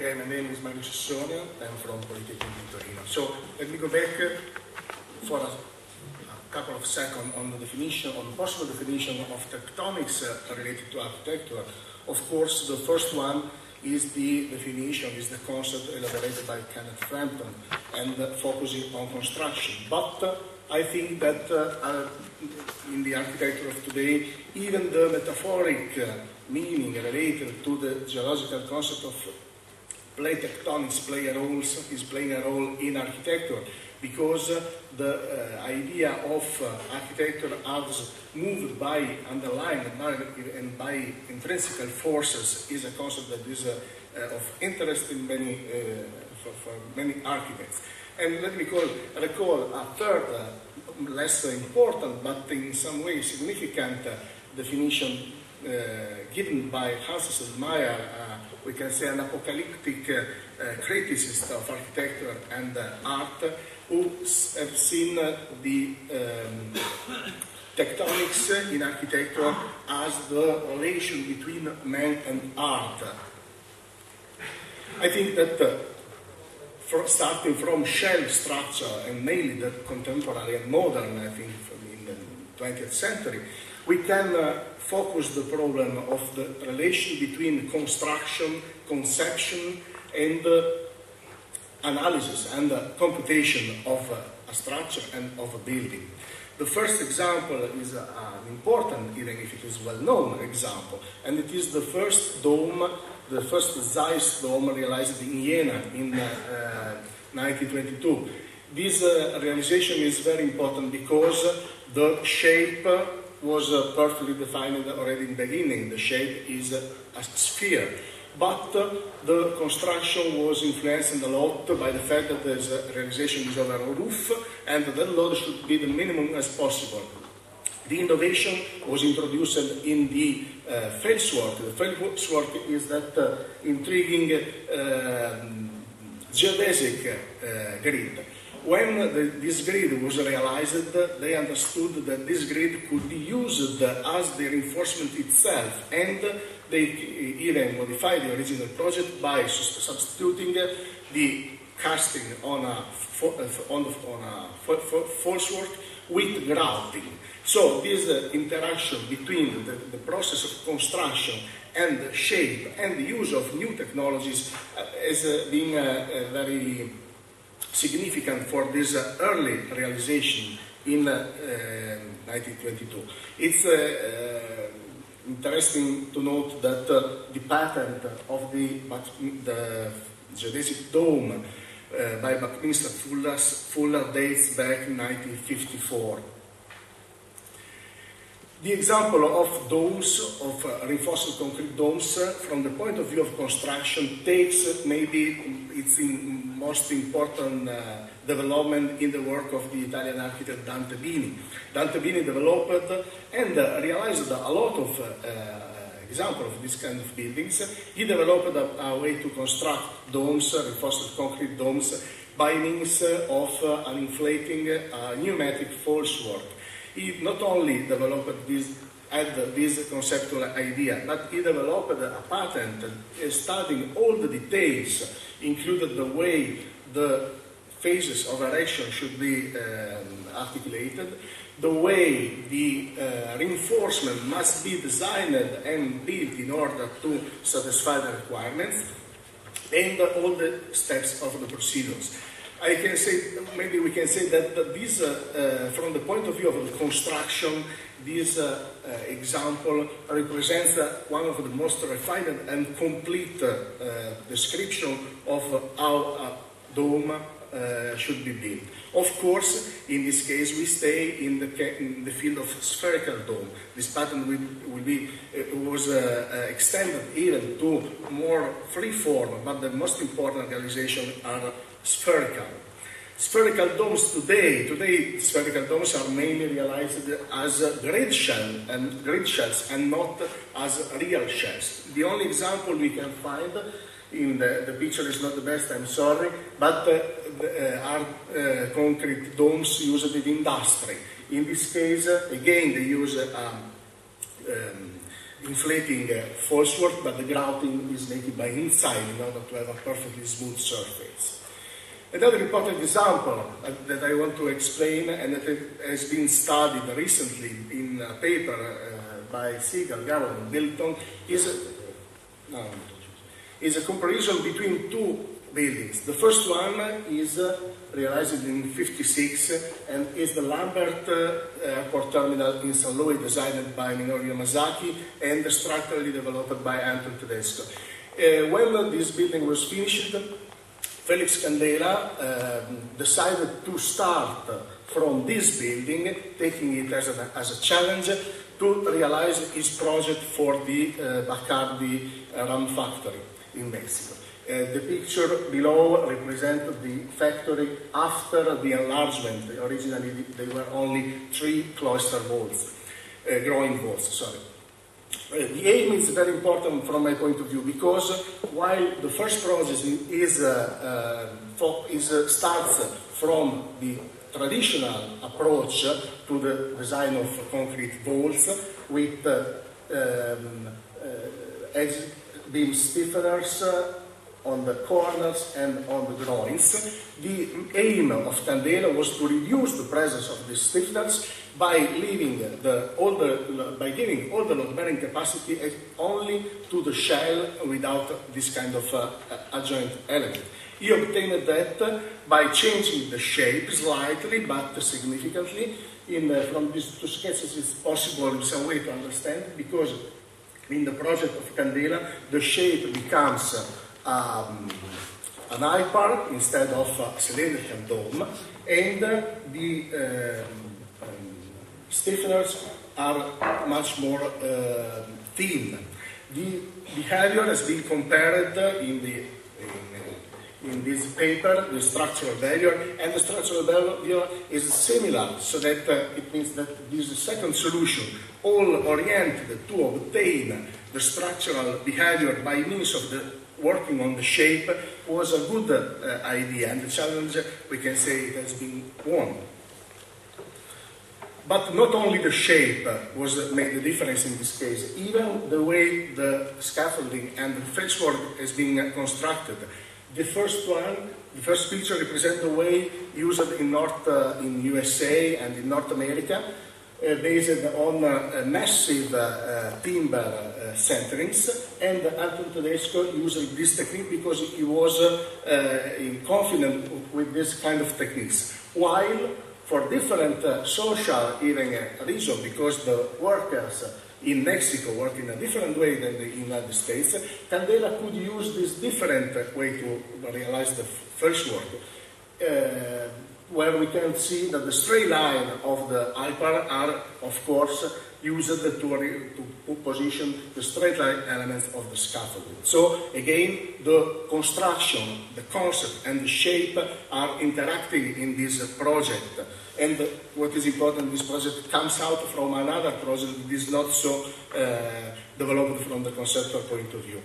Okay, my name is Mario Sassone. I'm from Polytechnic Torino. So let me go back for a, a couple of seconds on the definition, on possible definition of tectonics uh, related to architecture. Of course, the first one is the definition, is the concept elaborated by Kenneth Frampton and uh, focusing on construction. But uh, I think that uh, in the architecture of today, even the metaphoric uh, meaning related to the geological concept of plate tectonics play a role, is playing a role in architecture because uh, the uh, idea of uh, architecture as moved by underlying and by intrinsical forces is a concept that is uh, uh, of interest in many, uh, for, for, many architects. And let me call, recall a third, less important but in some way significant definition given by Hans Meyer we can say an apocalyptic uh, uh, criticist of architecture and uh, art who have seen the um, tectonics in architecture as the relation between man and art. I think that uh, for starting from shell structure and mainly the contemporary and modern, I think, in the 20th century, we can uh, focus the problem of the relation between construction, conception, and uh, analysis and uh, computation of uh, a structure and of a building. The first example is uh, an important, even if it is well-known example, and it is the first dome, the first Zeiss dome realized in Jena in 1922. Uh, this realization is very important because the shape was uh, perfectly defined already in the beginning. The shape is a sphere. But uh, the construction was influenced a lot by the fact that the realization is over a roof and the load should be the minimum as possible. The innovation was introduced in the uh. The Falsework is that uh, intriguing uh, geodesic uh, grid when the, this grid was realized, they understood that this grid could be used as the reinforcement itself, and they even modified the original project by substituting the casting on a, on, a false work with grouting. So this uh, interaction between the, the, process of construction and shape and the use of new technologies uh, has uh, been uh, very significant for this uh, early realization in 1922. Uh, it's uh, interesting to note that the patent of the, the geodesic dome by Buckminster Fuller dates back 1954. The example of domes, of uh, reinforced concrete domes, uh, from the point of view of construction, takes uh, maybe its most important uh, development in the work of the Italian architect Dante Bini. Dante Bini developed and uh, realized a lot of uh, examples of this kind of buildings. He developed a, way to construct domes, reinforced concrete domes, by means of an inflating pneumatic false work he not only developed this had this conceptual idea, but he developed a patent studying all the details, included the way the phases of erection should be um, articulated, the way the uh, reinforcement must be designed and built in order to satisfy the requirements, and all the steps of the procedures. I can say, maybe we can say that, that this, uh, uh, from the point of view of the construction, this uh, uh example represents uh, one of the most refined and complete uh, description of how a dome Uh, should be built. Of course, in this case, we stay in the, in the field of spherical dome. This pattern will, will be, uh, was uh, extended even to more free form, but the most important realization are spherical. Spherical domes today, today spherical domes are mainly realized as grid shell and grid shells and not as real shells. The only example we can find in the, the picture is not the best, I'm sorry, but uh, uh, are uh, concrete domes used in industry. In this case, again, they use um, um, inflating uh, falsework, but the grouting is made by inside in order to have a perfectly smooth surface. Another important example that I want to explain and that has been studied recently in a paper uh, by Siegel, Garlock, and Billington is, uh, is a comparison between two buildings. The first one is uh, realized in 56 and is the Lambert uh, Airport Terminal in St. Louis designed by Minoru Yamasaki and structurally developed by Anton Tedesko. Uh, when this building was finished, Felix Candela um, decided to start from this building, taking it as a, as a challenge to realize his project for the uh, Bacardi rum factory in Mexico. Uh, the picture below represents the factory after the enlargement. Originally, there were only three cloister walls, uh, groined vaults, sorry. Uh, the aim is very important from my point of view because while the first process is, uh, uh, is uh, starts from the traditional approach to the design of concrete walls with um, edge beam stiffeners on the corners and on the groins. The aim of Candela was to reduce the presence of these stiffness by leaving the, all the, by giving all the load bearing capacity only to the shell without this kind of uh, adjoint element. He obtained that by changing the shape slightly but significantly. In, uh, from these two sketches, it's possible in some way to understand because in the project of Candela, the shape becomes um, an hypar instead of a cylindrical dome, and the um, um, stiffeners are much more uh, thin. The behavior has been compared in the in, in, this paper, the structural value, and the structural value is similar, so that uh, it means that this second solution, all oriented to obtain the structural behavior by means of the working on the shape was a good uh, idea, and the challenge, we can say, it has been won. But not only the shape was made the difference in this case, even the way the scaffolding and the framework has been constructed. The first one, the first picture represents the way used in North uh, in USA and in North America Uh, based on uh, uh, massive uh, uh timber centerings, and Anton Tedesko used this technique because he was confident with this kind of techniques. While for different social even reason, because the workers in Mexico work in a different way than the United States, Candela could use this different way to realize the first work. Uh, where we can see that the straight line of the hypar are, of course, used to, to position the straight line elements of the scaffolding. So again, the construction, the concept and the shape are interacting in this project. And what is important, this project comes out from another project that is not so uh, developed from the conceptual point of view.